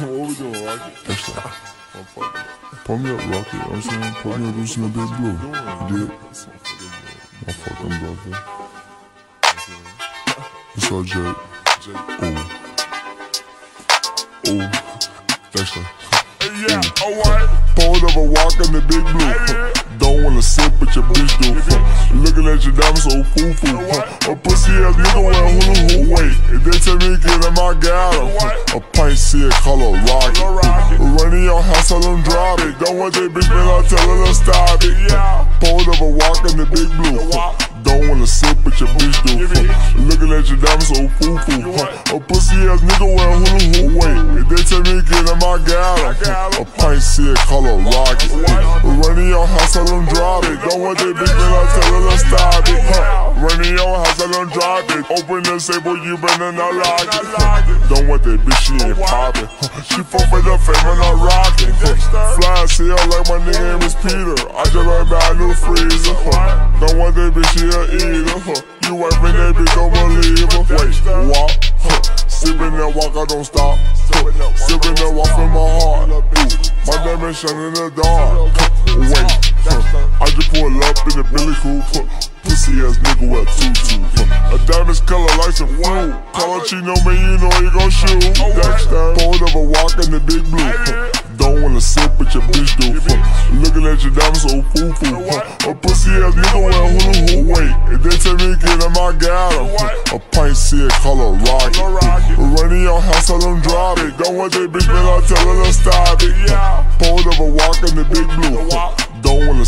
what we doing, Rocky? That's. Pull me up, Rocky. You know what I'm saying? Pull me up, loosen the big blue. You did? Motherfucking brother. What's up, Jake? Ooh. Ooh. That's like. Yeah, alright. Pulled up a Wock in the big blue. Don't wanna sip, but your bitch do. Looking at your diamonds so foo foo. A pussy ass nigga wear hula hoop. Wait, if they tell me get him, I got him. A pint see it color rocket. Running your house, tell them drop it. Don't want that bitch, man, I tell to stop it. Pulled up a Wock in the big blue. Don't wanna sip, but your bitch do. Looking at your diamonds so foo foo. A pussy ass nigga wear hula hoop. Wait, if they tell me get him, I got him. A pint see it color rocket. Running your house, tell them drop it. Don't want that bitch, man, I tell to stop it. It. Open the safe, boy, you better not lock it. Don't want that bitch, she ain't poppin'. She fuck for the fame and I'm rockin'. Fly CL like my nigga name is Peter. I just right buy a new freezer. Don't want that bitch, she a eater. You wiping that bitch, don't believe her. Wait, Wock. Sippin' that Wock, I don't stop. Sippin' that Wock in my heart. Ooh. My diamond shine in the dark. Wait. I just pull up in the Billy coupe. Pussy ass nigga wear tutu. A diamond's color like some fruit. A Chino, man, you know he gon' shoot. Dexter. Pulled up a Wock in the big blue. Don't wanna sip, but your bitch do. Looking at your diamonds so foo foo. A pussy ass nigga wear hula hoop. Wait, if they tell me get him, I got him. A pint it color rocket. Running your house, tell them drop it. Don't want that bitch, man, I tell her to stop it. Pulled up a Wock in the big blue. Don't wanna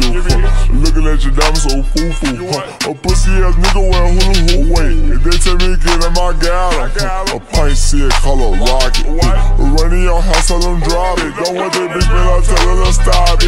do. Huh. Looking at your diamonds so foo foo. Huh. A pussy ass nigga wear hula hoop. Wait, if they tell me get him, I got him. Huh. A pint see it color rocket. Running your house, tell them drop it. Don't want that bitch, man, I tell to stop